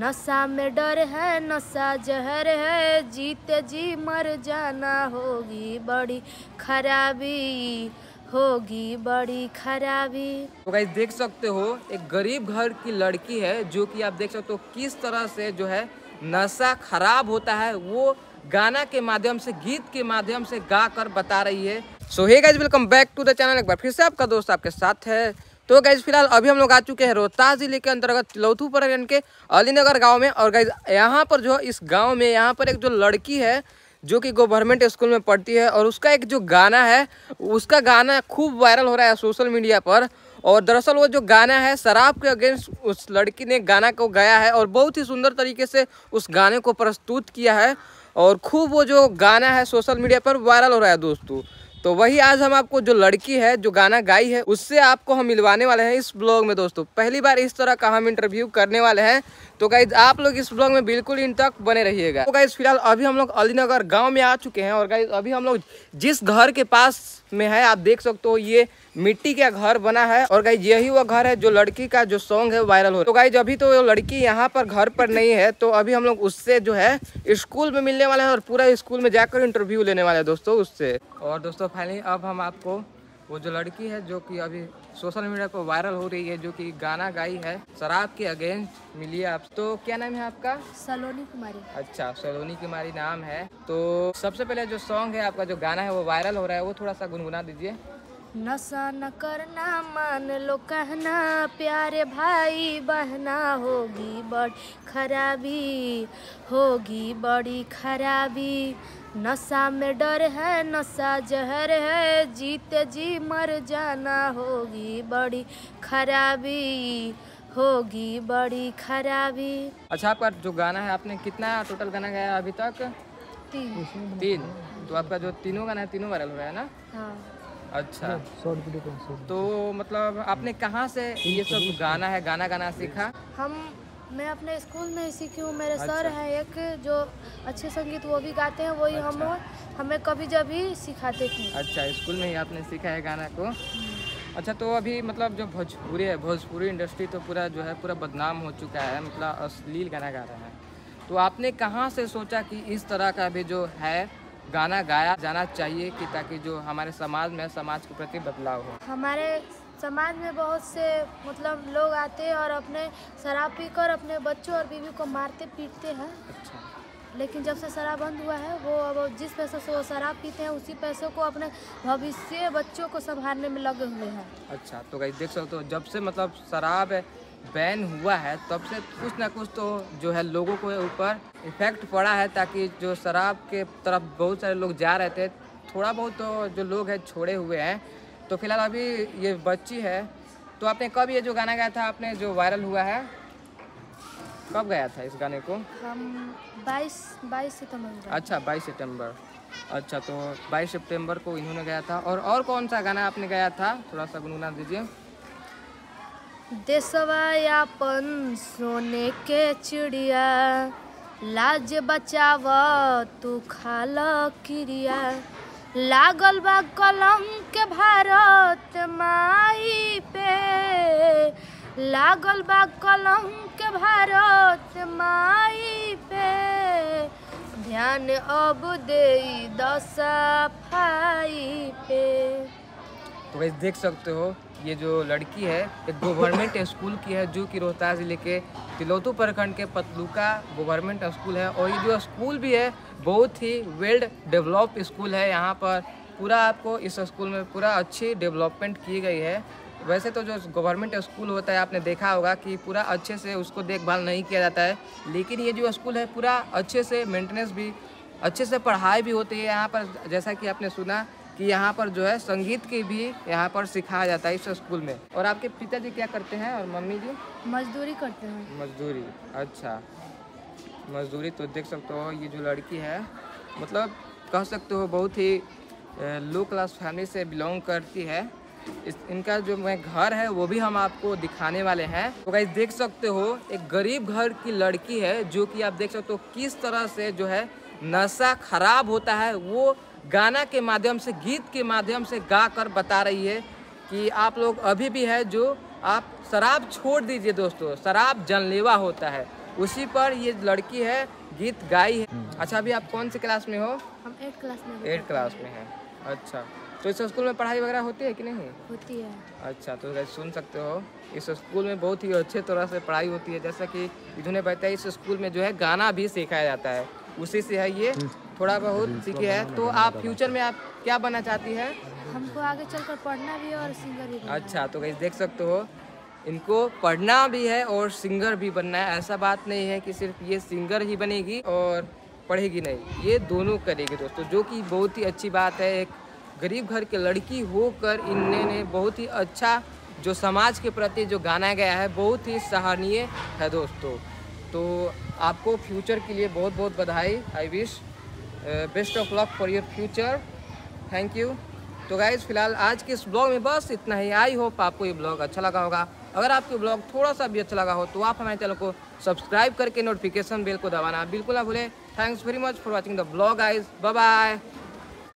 नशा में डर है, नशा जहर है। जीते जी मर जाना होगी बड़ी खराबी, होगी बड़ी खराबी। तो गाइस देख सकते हो, एक गरीब घर की लड़की है, जो कि आप देख सकते हो किस तरह से जो है नशा खराब होता है। वो गाना के माध्यम से, गीत के माध्यम से गा कर बता रही है। So hey guys welcome back to the channel एक बार फिर से आपका दोस्त आपके साथ है। तो गाइज़ फ़िलहाल अभी हम लोग आ चुके हैं रोहतास ज़िले के अंतर्गत तिलौथू पर के अलीनगर गाँव में। और गाइज़ यहाँ पर जो इस गाँव में यहाँ पर एक जो लड़की है, जो कि गवर्नमेंट स्कूल में पढ़ती है, और उसका एक जो गाना है, उसका गाना खूब वायरल हो रहा है सोशल मीडिया पर। और दरअसल वो जो गाना है, शराब के अगेंस्ट उस लड़की ने गाना को गाया है और बहुत ही सुंदर तरीके से उस गाने को प्रस्तुत किया है। और खूब वो जो गाना है सोशल मीडिया पर वायरल हो रहा है दोस्तों। तो वही आज हम आपको जो लड़की है, जो गाना गाई है, उससे आपको हम मिलवाने वाले हैं इस ब्लॉग में दोस्तों। पहली बार इस तरह का हम इंटरव्यू करने वाले हैं। तो गाइज़ आप लोग इस ब्लॉग में बिल्कुल इन तक बने रहिएगा। तो गाइज़ फ़िलहाल अभी हम लोग अलीनगर गाँव में आ चुके हैं और गाइज़ अभी हम लोग जिस घर के पास में है, आप देख सकते हो, ये मिट्टी का घर बना है और गाइज़ यही वो घर है जो लड़की का जो सॉन्ग है वायरल हो तो गाइज़ अभी तो लड़की यहाँ पर घर पर नहीं है तो अभी हम लोग उससे जो है स्कूल में मिलने वाले हैं और पूरा स्कूल में जाकर इंटरव्यू लेने वाले हैं दोस्तों, उससे। और दोस्तों फाइनली अब हम आपको वो जो लड़की है जो कि अभी सोशल मीडिया पर वायरल हो रही है जो कि गाना गाई है शराब के अगेंस्ट मिली आप तो क्या नाम है आपका? सलोनी कुमारी। अच्छा सलोनी कुमारी नाम है। तो सबसे पहले जो सॉन्ग है आपका जो गाना है वो वायरल हो रहा है वो थोड़ा सा गुनगुना दीजिए। नशा न करना मान लो कहना प्यारे भाई बहना होगी बड़ी खराबी होगी बड़ी खराबी। नशा में डर है नशा जहर है जीते जी मर जाना होगी बड़ी खराबी होगी बड़ी खराबी। अच्छा आपका जो गाना है आपने कितना टोटल गाना गाया अभी तक? तीन। तीन। तो आपका जो तीनों गाना है तीनों वायरल हुआ है ना? हाँ। अच्छा। शॉर्ट वीडियो कॉन्सर्ट तो मतलब आपने कहाँ से ये सब गाना है गाना गाना सीखा? हम मैं अपने स्कूल में ही सीखी हूँ। मेरे अच्छा। सर हैं एक जो अच्छे संगीत वो भी गाते हैं वही अच्छा। हम हमें कभी जब भी सिखाते थे। अच्छा स्कूल में ही आपने सीखा है गाना को? अच्छा तो अभी मतलब जो भोजपुरी है भोजपुरी इंडस्ट्री तो पूरा जो है पूरा बदनाम हो चुका है मतलब अश्लील गाना गा रहा है। तो आपने कहाँ से सोचा कि इस तरह का भी जो है गाना गाया जाना चाहिए कि ताकि जो हमारे समाज में समाज के प्रति बदलाव हो। हमारे समाज में बहुत से मतलब लोग आते हैं और अपने शराब पीकर अपने बच्चों और बीवी को मारते पीटते हैं। अच्छा। लेकिन जब से शराब बंद हुआ है वो अब जिस पैसे से वो शराब पीते हैं उसी पैसे को अपने भविष्य बच्चों को संभालने में लगे हुए हैं। अच्छा तो कहीं देख सकते हो जब से मतलब शराब बैन हुआ है तब से कुछ ना कुछ तो जो है लोगों को ऊपर इफ़ेक्ट पड़ा है ताकि जो शराब के तरफ़ बहुत सारे लोग जा रहे थे थोड़ा बहुत तो जो लोग हैं छोड़े हुए हैं। तो फ़िलहाल अभी ये बच्ची है तो आपने कब ये जो गाना गाया था आपने जो वायरल हुआ है? कब गाया था इस गाने को? हम 22 22 सितंबर। अच्छा बाईस सितंबर। अच्छा तो बाईस सितंबर को इन्होंने गाया था। और और कौन सा गाना आपने गाया था? थोड़ा सा गुनगुना दीजिए। देशवा यापन सोने के चिड़िया, लाज बचाव तू खाल क्रिया। लागल बा कलम के भारत माई पे। लागल बा कलम के भारत माई पे। ध्यान अब दे दसफाई पे। तो देख सकते हो ये जो लड़की है, एक गवर्नमेंट स्कूल की है, जो कि रोहतास ज़िले के तिलौतू प्रखंड के पतलुका गवर्नमेंट स्कूल है और ये जो स्कूल भी है, बहुत ही वेल डेवलप स्कूल है। यहाँ पर पूरा आपको इस स्कूल में पूरा अच्छी डेवलपमेंट की गई है। वैसे तो जो गवर्नमेंट स्कूल होता है, आपने देखा होगा कि पूरा अच्छे से उसको देखभाल नहीं किया जाता है, लेकिन ये जो स्कूल है, पूरा अच्छे से मेंटेनेंस भी, अच्छे से पढ़ाई भी होती है। यहाँ पर जैसा कि आपने सुना कि यहाँ पर जो है संगीत की भी यहाँ पर सिखाया जाता है इस स्कूल में। और आपके पिताजी क्या करते हैं और मम्मी जी? मजदूरी करते हैं। मजदूरी अच्छा। मजदूरी तो देख सकते हो ये जो लड़की है मतलब कह सकते हो बहुत ही लो क्लास फैमिली से बिलोंग करती है। इस इनका जो मैं घर है वो भी हम आपको दिखाने वाले हैं। तो गाइस देख सकते हो एक गरीब घर की लड़की है जो कि आप देख सकते हो किस तरह से जो है नशा खराब होता है वो गाना के माध्यम से गीत के माध्यम से गा कर बता रही है कि आप लोग अभी भी है जो आप शराब छोड़ दीजिए दोस्तों शराब जानलेवा होता है। उसी पर ये लड़की है गीत गाई है। अच्छा अभी आप कौन से क्लास में हो? हम एट क्लास में एट क्लास में है। अच्छा तो इस स्कूल में पढ़ाई वगैरह होती है कि नहीं? होती है। अच्छा तो सुन सकते हो। इस स्कूल में बहुत ही अच्छे तरह से पढ़ाई होती है जैसा कि इन्होंने बताया इस स्कूल में जो है गाना भी सिखाया जाता है। उसी से है ये। थोड़ा बहुत सीखे है। तो आप फ्यूचर में आप क्या बनना चाहती है? हमको आगे चलकर पढ़ना भी है और सिंगर भी बनना अच्छा तो कहीं देख सकते हो इनको पढ़ना भी है और सिंगर भी बनना है। ऐसा बात नहीं है कि सिर्फ़ ये सिंगर ही बनेगी और पढ़ेगी नहीं। ये दोनों करेगी दोस्तों जो कि बहुत ही अच्छी बात है। एक गरीब घर के लड़की होकर इन्होंने बहुत ही अच्छा जो समाज के प्रति जो गाना गया है बहुत ही सराहनीय है दोस्तों। तो आपको फ्यूचर के लिए बहुत बहुत बधाई I wish best of luck for your future thank you तो गाइज़ फ़िलहाल आज के इस ब्लॉग में बस इतना ही। आई होप आपको ये ब्लॉग अच्छा लगा होगा। अगर आपको ब्लॉग थोड़ा सा भी अच्छा लगा हो तो आप हमारे चैनल को सब्सक्राइब करके नोटिफिकेशन बेल को दबाना बिल्कुल ना भूलें। Thanks very much for watching the blog guys bye